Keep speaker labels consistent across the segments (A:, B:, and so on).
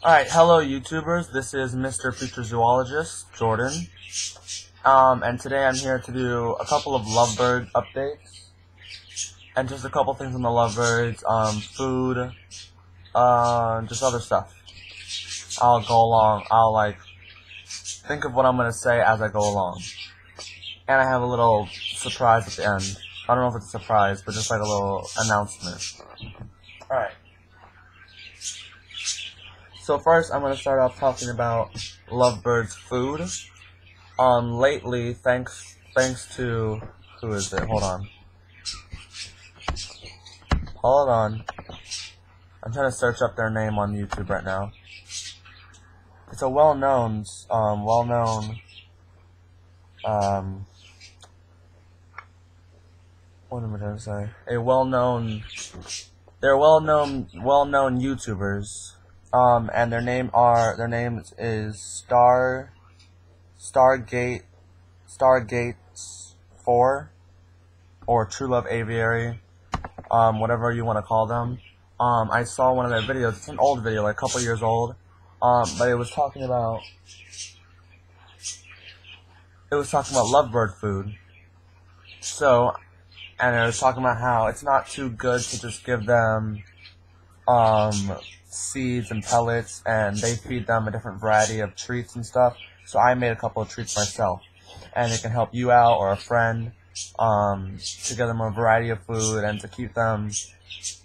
A: Alright, hello YouTubers, this is Mr. Future Zoologist, Jordan. Um, and today I'm here to do a couple of lovebird updates. And just a couple things on the lovebirds, um, food, uh, just other stuff. I'll go along, I'll like, think of what I'm gonna say as I go along. And I have a little surprise at the end. I don't know if it's a surprise, but just like a little announcement. Alright. So first, I'm going to start off talking about Lovebird's food. Um, lately, thanks thanks to who is it? Hold on. Hold on. I'm trying to search up their name on YouTube right now. It's a well-known, um, well-known, um, what am I trying to say? A well-known, they're well-known, well-known YouTubers um, and their name are their name is Star Stargate Stargates Four or True Love Aviary, um, whatever you want to call them. Um, I saw one of their videos. It's an old video, like a couple years old. Um, but it was talking about it was talking about lovebird food. So, and it was talking about how it's not too good to just give them um seeds and pellets, and they feed them a different variety of treats and stuff. So I made a couple of treats myself, and it can help you out or a friend um, to give them a variety of food and to keep them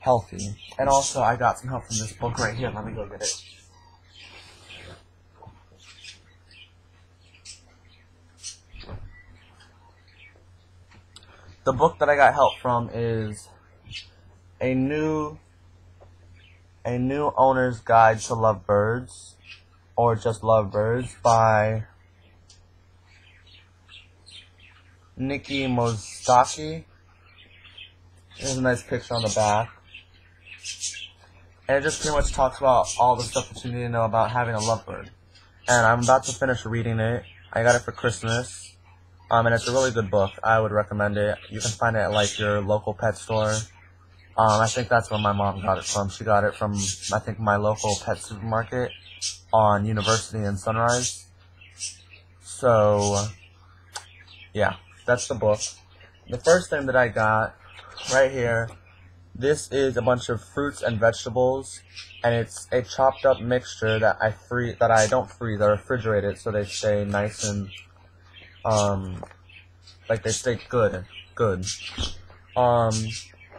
A: healthy. And also, I got some help from this book right here. Let me go get it. The book that I got help from is a new a New Owner's Guide to Lovebirds, or just Lovebirds, by Nikki Moustaki. There's a nice picture on the back. And it just pretty much talks about all the stuff that you need to know about having a lovebird. And I'm about to finish reading it. I got it for Christmas. Um, and it's a really good book. I would recommend it. You can find it at like your local pet store. Um, I think that's where my mom got it from. She got it from, I think, my local pet supermarket on University and Sunrise. So, yeah, that's the book. The first thing that I got right here, this is a bunch of fruits and vegetables, and it's a chopped up mixture that I free that I don't freeze, I refrigerate it so they stay nice and um like they stay good, good. Um,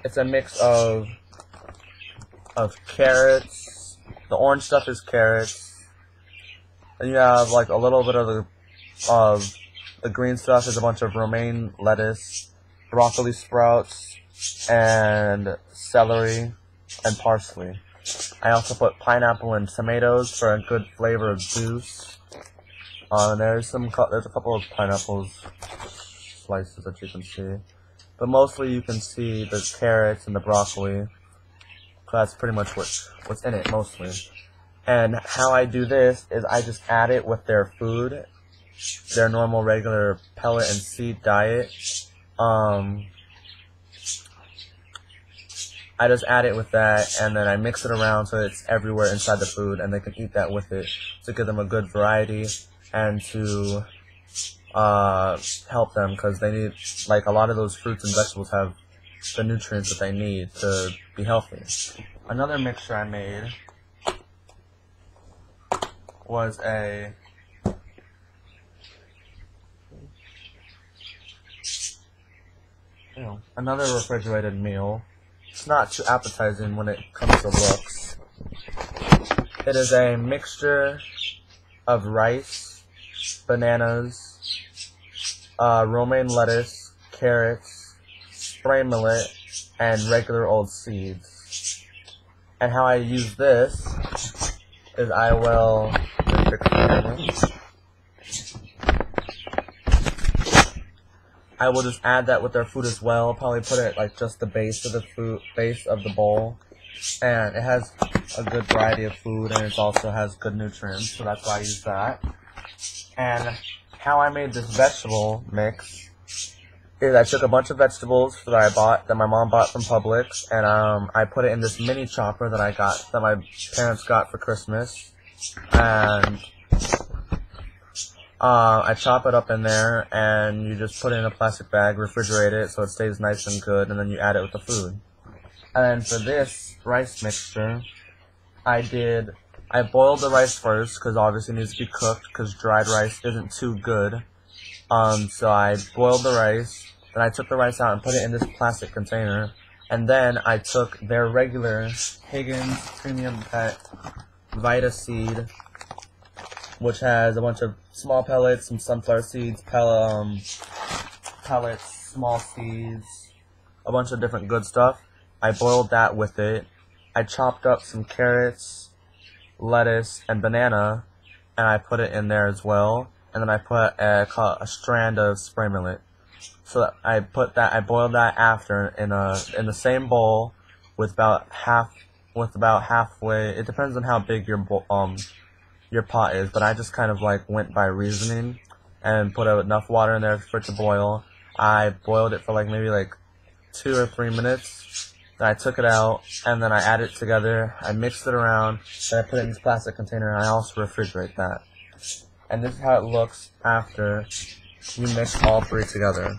A: it's a mix of of carrots. The orange stuff is carrots. And you have like a little bit of the of the green stuff is a bunch of romaine lettuce, broccoli sprouts, and celery and parsley. I also put pineapple and tomatoes for a good flavor of juice. Uh, there's some there's a couple of pineapples slices that you can see. But mostly you can see the carrots and the broccoli. That's pretty much what, what's in it, mostly. And how I do this is I just add it with their food, their normal regular pellet and seed diet. Um, I just add it with that, and then I mix it around so it's everywhere inside the food, and they can eat that with it to give them a good variety and to uh, help them because they need, like, a lot of those fruits and vegetables have the nutrients that they need to be healthy. Another mixture I made was a you know, another refrigerated meal. It's not too appetizing when it comes to looks. It is a mixture of rice, bananas, uh, romaine lettuce, carrots, spray millet, and regular old seeds. And how I use this is I will I will just add that with their food as well. Probably put it like just the base of the food, base of the bowl, and it has a good variety of food, and it also has good nutrients. So that's why I use that. And how I made this vegetable mix is I took a bunch of vegetables that I bought, that my mom bought from Publix, and um, I put it in this mini chopper that I got, that my parents got for Christmas. and uh, I chop it up in there, and you just put it in a plastic bag, refrigerate it so it stays nice and good, and then you add it with the food. And for this rice mixture, I did, I boiled the rice first, because obviously it needs to be cooked, because dried rice isn't too good. Um, so I boiled the rice, then I took the rice out and put it in this plastic container, and then I took their regular Higgins Premium Pet Vita Seed which has a bunch of small pellets, some sunflower seeds, pel um, pellets, small seeds, a bunch of different good stuff. I boiled that with it. I chopped up some carrots, lettuce, and banana, and I put it in there as well. And then I put a, a strand of spray millet. So I put that, I boiled that after in a in the same bowl with about half, with about halfway. It depends on how big your um your pot is, but I just kind of like went by reasoning and put enough water in there for it to boil. I boiled it for like maybe like two or three minutes. Then I took it out and then I added it together. I mixed it around. Then I put it in this plastic container and I also refrigerate that. And this is how it looks after you mix all three together.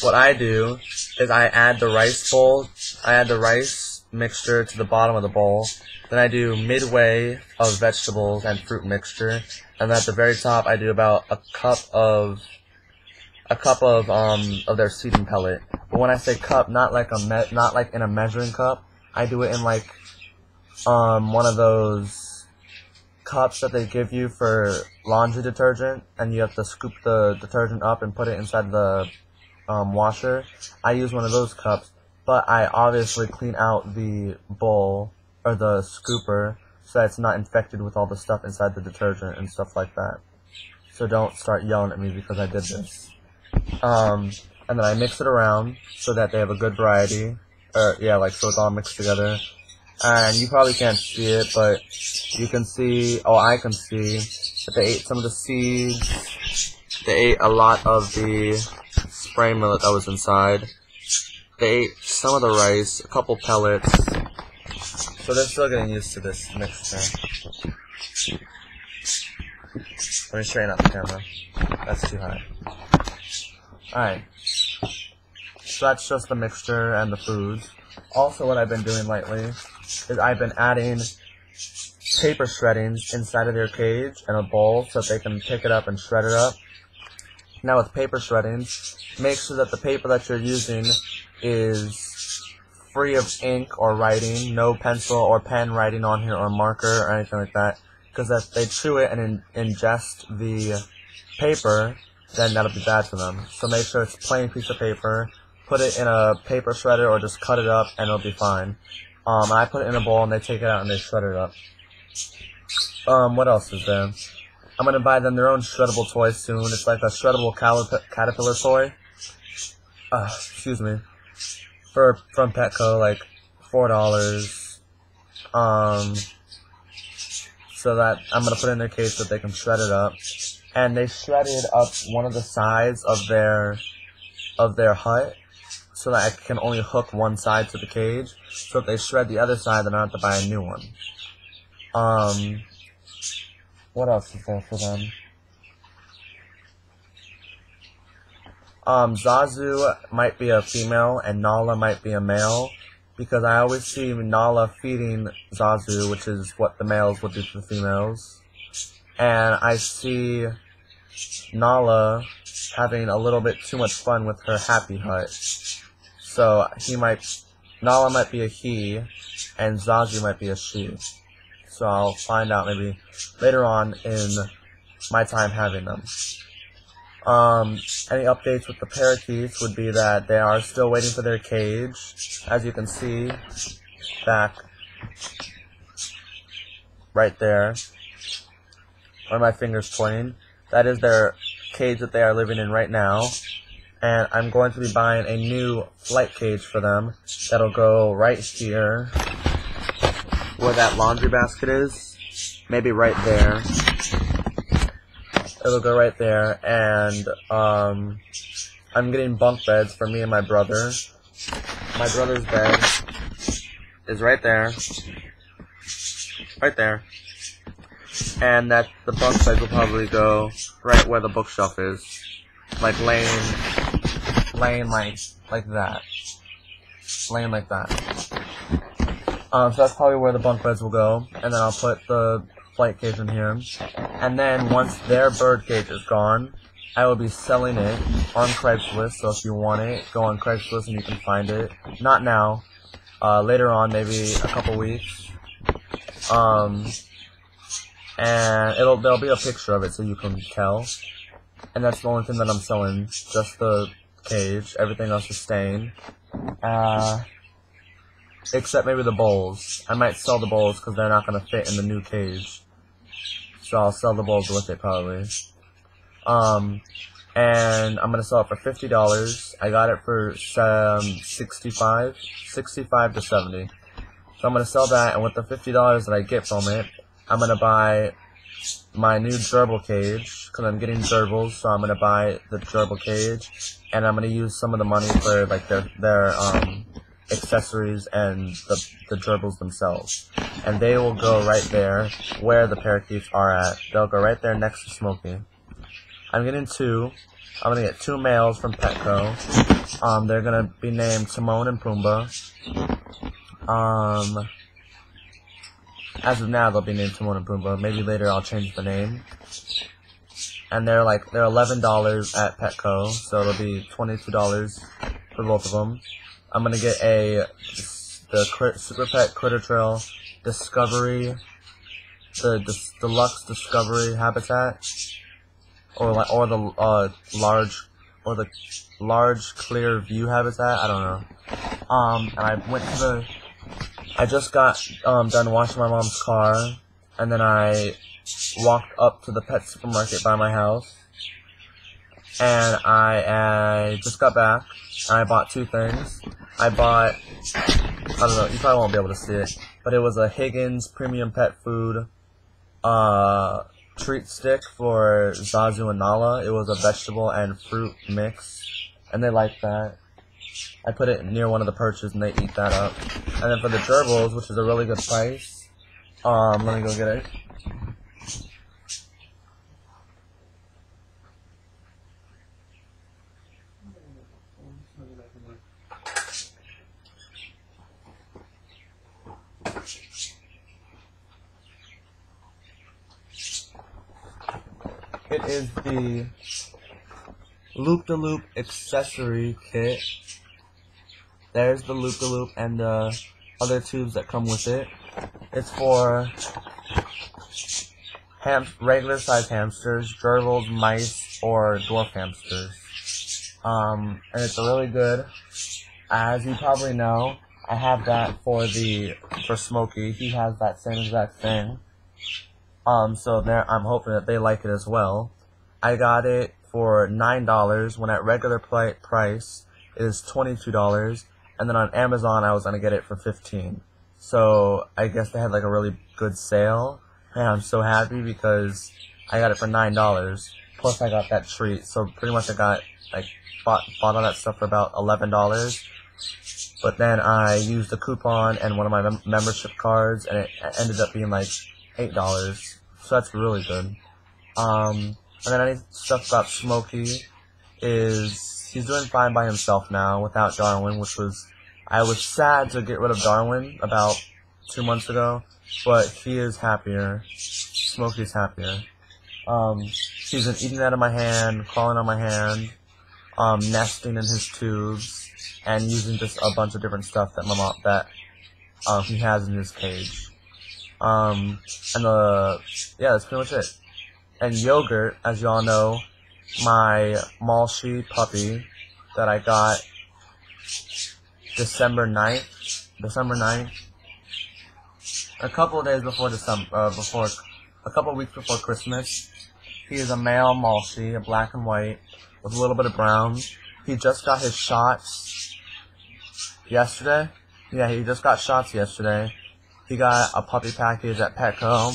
A: What I do is I add the rice bowl, I add the rice mixture to the bottom of the bowl, then I do midway of vegetables and fruit mixture. And then at the very top, I do about a cup of a cup of um of their seeding pellet. But when I say cup, not like a me- not like in a measuring cup. I do it in like um one of those cups that they give you for laundry detergent, and you have to scoop the detergent up and put it inside the um, washer. I use one of those cups, but I obviously clean out the bowl or the scooper so that it's not infected with all the stuff inside the detergent and stuff like that. So don't start yelling at me because I did this. Um, and then I mix it around so that they have a good variety. Or, yeah, like, so it's all mixed together. And you probably can't see it, but you can see, oh, I can see that they ate some of the seeds. They ate a lot of the spray millet that was inside. They ate some of the rice, a couple pellets, so they're still getting used to this mixture. Let me straighten up the camera. That's too high. Alright. So that's just the mixture and the foods. Also what I've been doing lately is I've been adding paper shreddings inside of their cage in a bowl so that they can pick it up and shred it up. Now with paper shreddings, make sure that the paper that you're using is free of ink or writing, no pencil or pen writing on here or marker or anything like that. Because if they chew it and in ingest the paper, then that'll be bad for them. So make sure it's plain piece of paper. Put it in a paper shredder or just cut it up and it'll be fine. Um, I put it in a bowl and they take it out and they shred it up. Um, what else is there? I'm gonna buy them their own shreddable toy soon. It's like a shreddable caterpillar toy. Uh, excuse me for from Petco, like four dollars. Um, so that I'm gonna put in their case so they can shred it up. And they shredded up one of the sides of their of their hut so that I can only hook one side to the cage. So if they shred the other side, then I have to buy a new one. Um, what else is there for them? Um, Zazu might be a female and Nala might be a male because I always see Nala feeding Zazu, which is what the males would do to the females. And I see Nala having a little bit too much fun with her happy hut. So he might, Nala might be a he, and Zazu might be a she. So I'll find out maybe later on in my time having them. Um, any updates with the parakeets would be that they are still waiting for their cage. As you can see, back right there, where my finger's pointing. That is their cage that they are living in right now. And I'm going to be buying a new flight cage for them that'll go right here where that laundry basket is. Maybe right there it'll go right there, and um, I'm getting bunk beds for me and my brother. My brother's bed is right there, right there. And that the bunk beds will probably go right where the bookshelf is. Like laying, laying like, like that. Laying like that. Um, so that's probably where the bunk beds will go. And then I'll put the flight cage in here. And then once their bird cage is gone, I will be selling it on Craigslist. So if you want it, go on Craigslist and you can find it. Not now. Uh, later on, maybe a couple weeks. Um, and it'll there'll be a picture of it so you can tell. And that's the only thing that I'm selling, just the cage. Everything else is staying. Uh, except maybe the bowls. I might sell the bowls because they're not going to fit in the new cage. So I'll sell the bowls with it probably. Um, and I'm going to sell it for $50. I got it for um, 65 65 to 70 So I'm going to sell that, and with the $50 that I get from it, I'm going to buy my new gerbil cage, because I'm getting gerbils, so I'm to buy the gerbil cage, and I'm to use some of the money for, like, their, their, um, accessories and the, the gerbils themselves. And they will go right there where the parakeets are at. They'll go right there next to Smokey. I'm getting two. I'm gonna get two males from Petco. Um, they're gonna be named Timon and Pumbaa. Um, as of now, they'll be named Timon and Pumbaa. Maybe later I'll change the name. And they're like, they're $11 at Petco, so it'll be $22 for both of them. I'm gonna get a the Super Pet Critter Trail Discovery, the, the Deluxe Discovery Habitat, or like or the uh, large or the large clear view habitat. I don't know. Um, and I went to the. I just got um done washing my mom's car, and then I walked up to the pet supermarket by my house, and I, I just got back, and I bought two things. I bought, I don't know, you probably won't be able to see it, but it was a Higgins Premium Pet Food uh, treat stick for Zazu and Nala. It was a vegetable and fruit mix, and they like that. I put it near one of the perches, and they eat that up. And then for the gerbils, which is a really good price, um, let me go get it. It is the loop-de-loop accessory kit. There's the loop-de-loop and the other tubes that come with it. It's for ham regular size hamsters, gerbils, mice, or dwarf hamsters. Um, and it's really good. As you probably know, I have that for the for Smokey. He has that same exact thing. Um, so there, I'm hoping that they like it as well. I got it for nine dollars when at regular price it is twenty two dollars, and then on Amazon I was gonna get it for fifteen. So I guess they had like a really good sale, and I'm so happy because I got it for nine dollars. Plus I got that treat, so pretty much I got like bought bought all that stuff for about eleven dollars. But then I used the coupon and one of my mem membership cards, and it ended up being like eight dollars. So that's really good. Um, and then any stuff about Smokey is he's doing fine by himself now without Darwin, which was I was sad to get rid of Darwin about two months ago, but he is happier. Smokey's happier. Um, he's been eating out of my hand, crawling on my hand, um, nesting in his tubes, and using just a bunch of different stuff that my mom that um, he has in his cage. Um, and uh, yeah, that's pretty much it. And yogurt, as y'all know, my Malshi puppy that I got December 9th, December 9th, a couple of days before December, uh, before, a couple of weeks before Christmas. He is a male Malshi, a black and white, with a little bit of brown. He just got his shots yesterday. Yeah, he just got shots yesterday. He got a puppy package at Petco.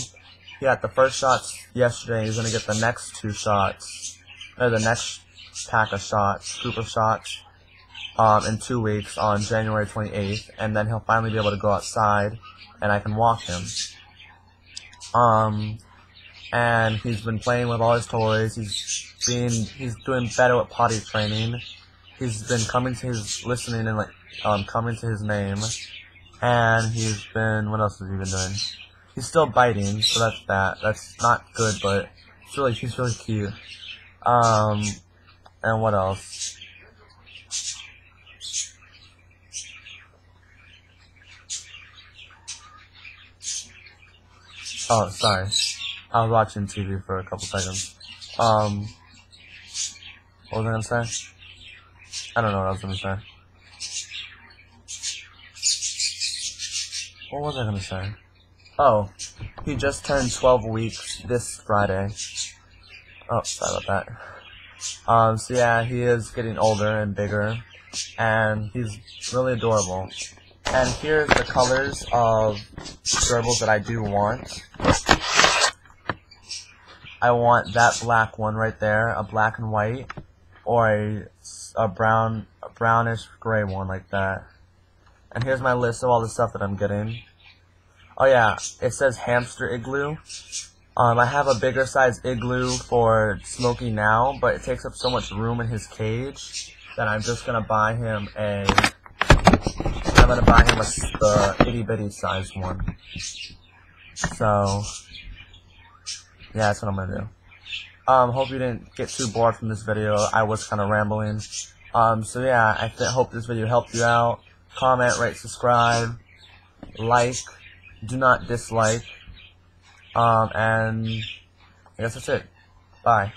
A: He got the first shots yesterday. He's gonna get the next two shots, or the next pack of shots, group of shots, um, in two weeks on January 28th, and then he'll finally be able to go outside, and I can walk him. Um, and he's been playing with all his toys. He's being, he's doing better with potty training. He's been coming to his, listening and like, um, coming to his name. And he's been, what else has he been doing? He's still biting, so that's that. That's not good, but it's really, he's really cute. Um, and what else? Oh, sorry. I was watching TV for a couple seconds. Um, what was I gonna say? I don't know what I was gonna say. What was I gonna say? Oh, he just turned 12 weeks this Friday. Oh, sorry about that. Um, so yeah, he is getting older and bigger, and he's really adorable. And here's the colors of gerbils that I do want. I want that black one right there, a black and white, or a, a brown, a brownish gray one like that. And here's my list of all the stuff that I'm getting. Oh yeah, it says hamster igloo. Um, I have a bigger size igloo for Smokey now, but it takes up so much room in his cage that I'm just gonna buy him a I'm gonna buy him a, the itty bitty sized one. So, yeah, that's what I'm gonna do. Um, hope you didn't get too bored from this video. I was kind of rambling. Um, so yeah, I hope this video helped you out. Comment, rate, subscribe, like, do not dislike. Um, and I guess that's it. Bye.